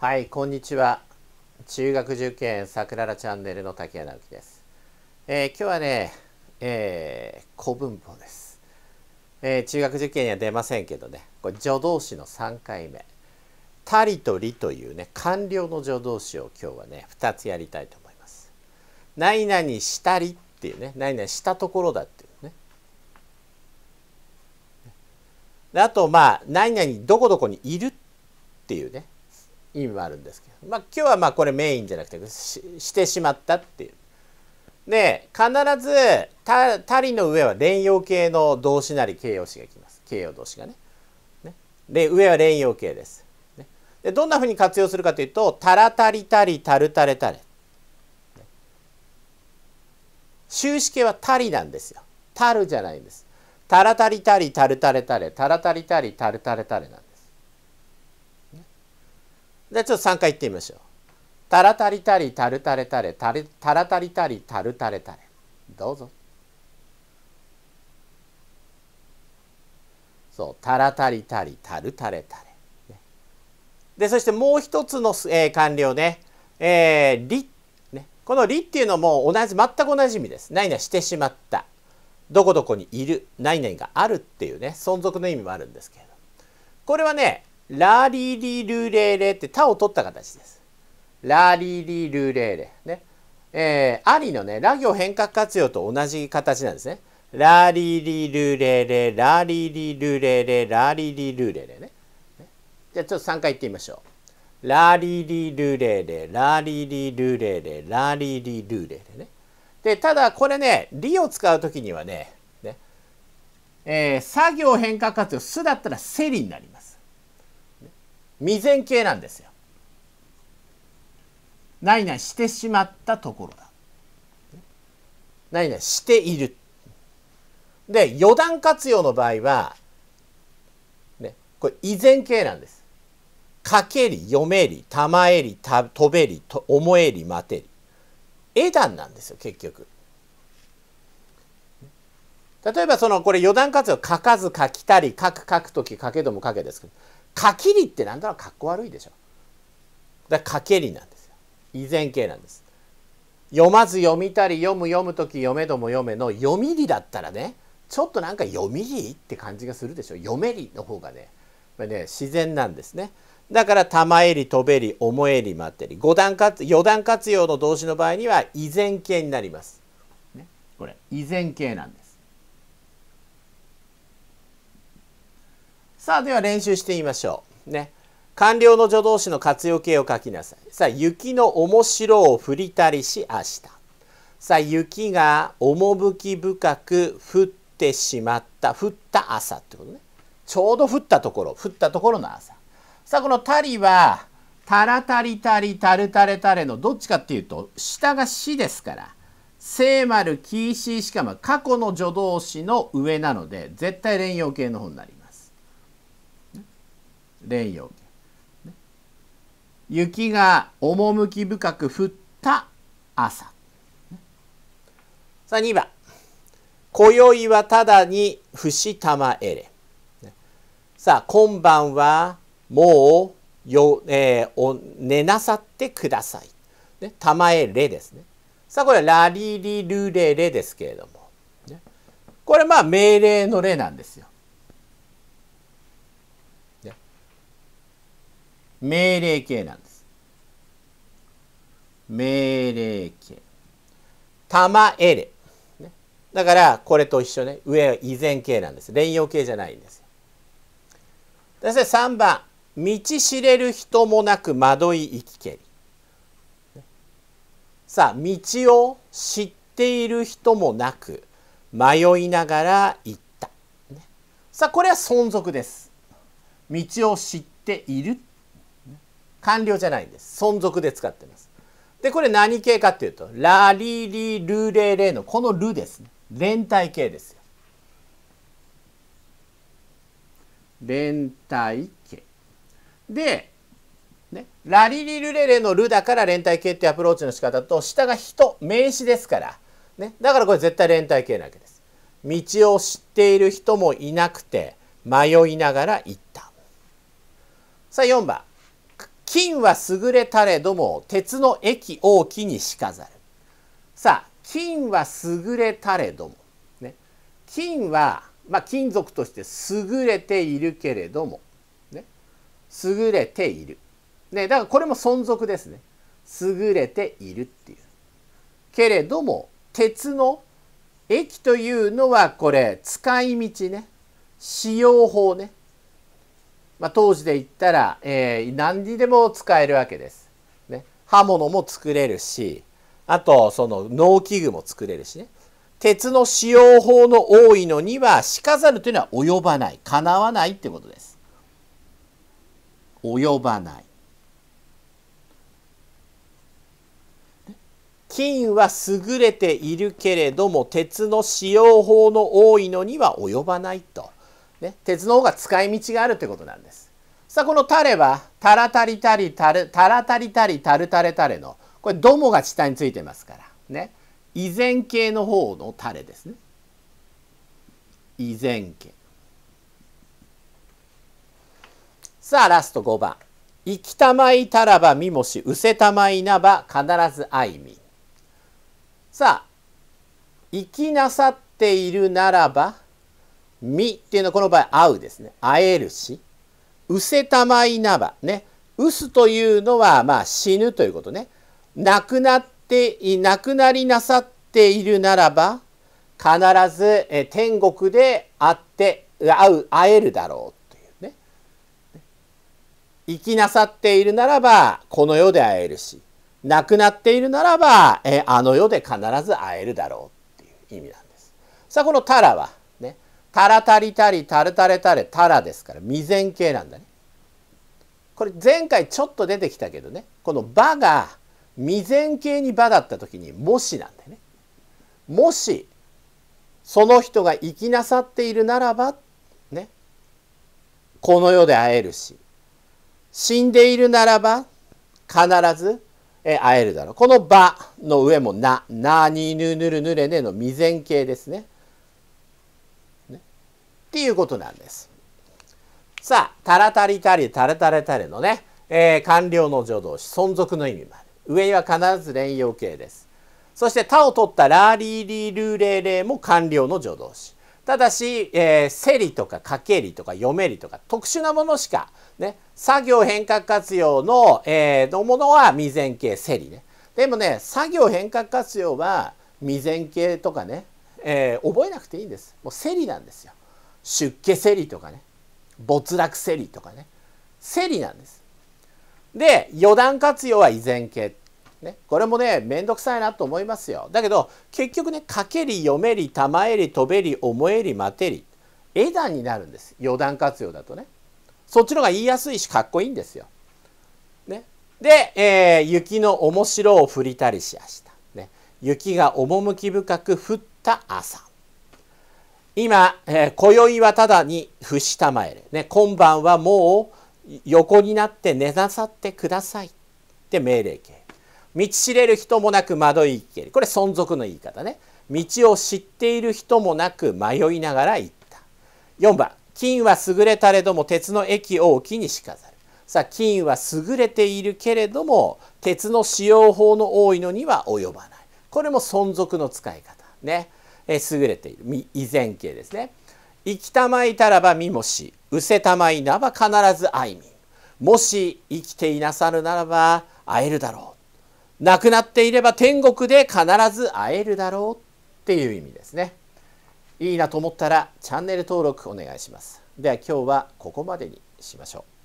はいこんにちは。中学受験さくららチャンネルの竹谷直樹です、えー、今日はね、えー、古文法です、えー、中学受験には出ませんけどねこれ助動詞の3回目「たり」と「り」というね完了の助動詞を今日はね2つやりたいと思います。何々したりっていうね何々したところだっていうね。あとまあ何々どこどこにいるっていうね。意味もあるんですけど、まあ、今日はまあこれメインじゃなくてししてしまったっていう。で必ずた「たり」の上は連用形の動詞なり形容詞がきます。形容動詞がね。ねで上は連用形です。ね、でどんなふうに活用するかというと「たらたりたりたるたれたれ」。終止形は「たり」なんですよ。たるじゃないんです。たらたりたりたるたれたれたらたりたりたるたれたれなんです。じゃあちょっと3回言ってみましょう。たらたりたりたるたれたれたたらたりたりたるたれたれ。どうぞ。そう、たらたりたりたるたれたれ。で、そしてもう一つの、えー、完了ね。えー、り、ね。このりっていうのも同じ、全く同じ意味です。何々してしまった。どこどこにいる。何々があるっていうね、存続の意味もあるんですけれど。これはね、ラリリルレレってタを取った形です。ラリリルレレ。ね。えー、ありのね、ラ行変革活用と同じ形なんですね。ラリリルレレ、ラリリルレレ、ラリリルレレね。じゃあちょっと3回言ってみましょう。ラリリルレレ、ラリリルレレ、ラリリルレレね。で、ただこれね、リを使うときにはね、ねえー、作業変化活用、すだったらセリになります。未然形なんですよ。何々してしまったところだ。何々している。で余談活用の場合は、ね、これ依然形なんです。かけり読めり玉えりた飛べりと思えり待てり。絵談なんですよ結局。例えばそのこれ余談活用書かず書きたり書く書く時書けども書けですけどかきりってなんとなくかっこ悪いでしょ。だからかけりなんですよ。依然形なんです。読まず読みたり読む読む時読めども読めの読みりだったらねちょっとなんか読みりって感じがするでしょ読めりの方がねこれね自然なんですねだから玉えり飛べり思えり待ってり五段活四段活用の動詞の場合には依然形になります、ね、これ依然形なんですさあでは練習してみましょう。ね。完了の助動詞の活用形を書きなさい。さあ雪の面白を降りたりし明日。さあ雪が趣深く降ってしまった降った朝ってことね。ちょうど降ったところ降ったところの朝。さあこのたりはたらたりたりたるたれたれのどっちかっていうと下がしですから聖丸キーシーしかも過去の助動詞の上なので絶対連用形の方になります。連用雪が趣深く降った朝。さあ2番。今宵はただに節玉えれ。さあ今晩はもうよ、えー、お寝なさってください。ね、玉えれですね。さあこれラリリルレレですけれども。ね、これまあ命令の例なんですよ。命令形なんです。命令形。玉えれ。だからこれと一緒ね上は依然形なんです。連用形じゃないんですよ。そして3番道知れる人もなく惑い行きけり。さあ道を知っている人もなく迷いながら行った。さあこれは存続です。道を知っている完了じゃないんです。存続で使ってます。でこれ何形かっていうとラリリルレレのこのルですね。連帯形ですよ。連帯形。で、ね、ラリリルレレのルだから連帯形っていうアプローチの仕方と下が人名詞ですから、ね、だからこれ絶対連帯形なわけです。道を知っている人もいなくて迷いながら行った。さあ4番。金は優れたれども鉄の益大きにしかざる。さあ金は優れたれども、ね、金は、まあ、金属として優れているけれども、ね、優れている、ね、だからこれも存続ですね。優れているっていう。けれども鉄の益というのはこれ使い道ね。使用法ね。まあ、当時で言ったら、えー、何にでも使えるわけです。ね、刃物も作れるしあとその農機具も作れるしね鉄の使用法の多いのにはしかざるというのは及ばないかなわないってことです。及ばない。金は優れているけれども鉄の使用法の多いのには及ばないと。ね、鉄の方が使い道があるってことなんです。さあこのタレはタラタリタリタルタラタリタリタルタレタレのこれどもが下についてますからね依然形の方のタレですね。依然形。さあラスト5番。生きたまいたらばみもし、うせたまいなば必ず愛み。さあ、生きなさっているならばみっていうのはこの場合会うですね。会えるしうせたまいなばね。うすというのはまあ死ぬということね。亡くなって亡くなりなさっているならば必ずえ天国で会って会う会えるだろうというね。生きなさっているならばこの世で会えるし亡くなっているならばえあの世で必ず会えるだろうっていう意味なんです。さあこの「たら」はタラタリタリタルタレタレタラですから未然形なんだね。これ前回ちょっと出てきたけどねこの「場」が未然形に「場」だった時に「もし」なんだよね。もしその人が生きなさっているならばねこの世で会えるし死んでいるならば必ず会えるだろうこの「場」の上も「な」「なにぬぬるぬれね」の未然形ですね。っていうことなんです。さあ、タラタリタリタラタレタレのね、えー、完了の助動詞、存続の意味もある。上には必ず連用形です。そして、他を取ったラーリーリールーレーレーも完了の助動詞。ただし、えー、セリとかかけりとか読めりとか特殊なものしか、ね、作業変革活用の,、えー、のものは未然形セリね。でもね、作業変革活用は未然形とかね、えー、覚えなくていいんです。もうセリなんですよ。出家セリとかね。没落セリとかね。セリなんです。で余談活用は依然形。ね、これもね面倒くさいなと思いますよ。だけど結局ね書けり読めり玉えり飛べり思えり待てり。枝談になるんです。余談活用だとね。そっちの方が言いやすいしかっこいいんですよ。ね、で、えー、雪の面白を降りたりしやした、ね、雪が趣深く降った朝。今、えー、今宵はただに伏したまえる、ね、今晩はもう横になって寝なさってくださいって命令形。道知れる人もなく惑いけり。これ存続の言い方ね。道を知っている人もなく迷いながら行った。4番。金は優れたれども鉄の駅大きにしかざる。さあ金は優れているけれども鉄の使用法の多いのには及ばない。これも存続の使い方ね。優れている依然形ですね。生きたまいたらばみもし、うせたまいなば必ず愛み。もし生きていなさるならば会えるだろう。亡くなっていれば天国で必ず会えるだろうっていう意味ですね。いいなと思ったらチャンネル登録お願いします。では今日はここまでにしましょう。